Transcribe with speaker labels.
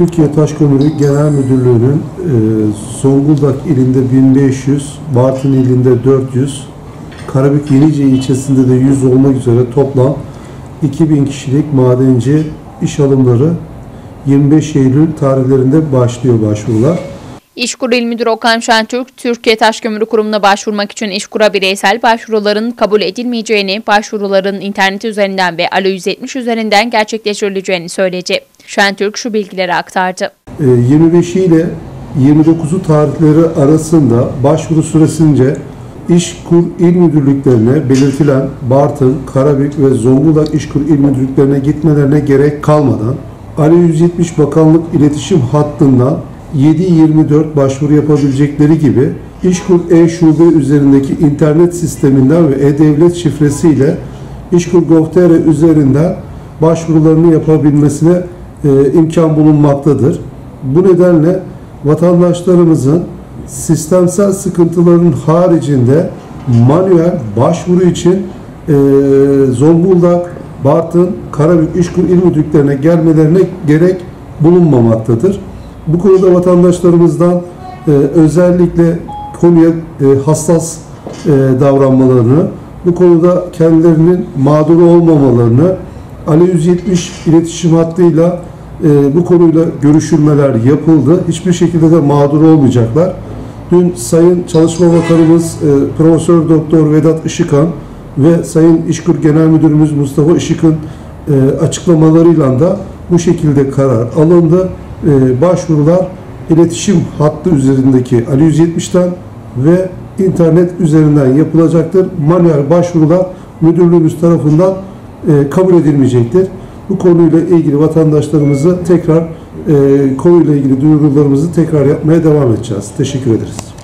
Speaker 1: Türkiye Taşkömürü Genel Müdürlüğü'nün e, Zonguldak ilinde 1500, Bartın ilinde 400, Karabük Yenice ilçesinde de 100 olmak üzere toplam 2000 kişilik madenci iş alımları 25 Eylül tarihlerinde başlıyor başvurular.
Speaker 2: İşkur İl Müdürü Okan Şentürk, Türkiye Taş Kömürü Kurumu'na başvurmak için İşkur'a bireysel başvuruların kabul edilmeyeceğini, başvuruların internet üzerinden ve Alo 170 üzerinden gerçekleştirileceğini söyledi. Şentürk şu bilgileri aktardı.
Speaker 1: E, 25 ile 29'u tarihleri arasında başvuru süresince İşkur İl Müdürlüklerine belirtilen Bartın, Karabük ve Zonguldak İşkur İl Müdürlüklerine gitmelerine gerek kalmadan Ali 170 Bakanlık İletişim Hattı'ndan 7-24 başvuru yapabilecekleri gibi İşkur E-Şube üzerindeki internet sisteminden ve E-Devlet şifresiyle İşkur Gov.tr üzerinden başvurularını yapabilmesine e, imkan bulunmaktadır. Bu nedenle vatandaşlarımızın sistemsel sıkıntıların haricinde manuel başvuru için e, Zonguldak, Bartın, Karabük İşkur İl Müdürlüklerine gelmelerine gerek bulunmamaktadır. Bu konuda vatandaşlarımızdan e, özellikle konuya e, hassas e, davranmalarını, bu konuda kendilerinin mağdur olmamalarını, Ali 170 iletişim hattıyla e, bu konuyla görüşülmeler yapıldı. Hiçbir şekilde de mağdur olmayacaklar. Dün Sayın Çalışma Bakanımız e, Profesör Doktor Vedat Işıkan ve Sayın İşkur Genel Müdürümüz Mustafa Işık'ın e, açıklamalarıyla da bu şekilde karar alındı. E, başvurular iletişim hattı üzerindeki Ali 170'ten ve internet üzerinden yapılacaktır. Manuel başvurular müdürlüğümüz tarafından e, kabul edilmeyecektir. Bu konuyla ilgili vatandaşlarımızı tekrar e, konuyla ilgili duyurularımızı tekrar yapmaya devam edeceğiz. Teşekkür ederiz.